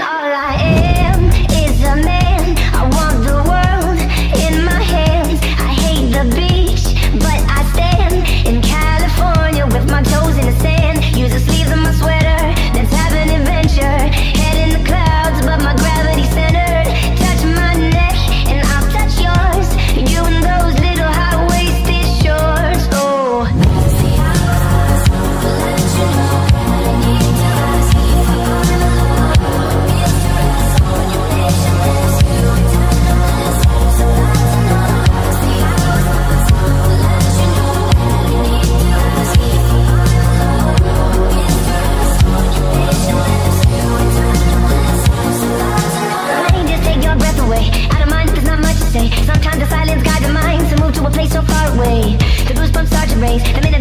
All right. silence guide the mind to move to a place so far away. The goosebumps start to race. The minute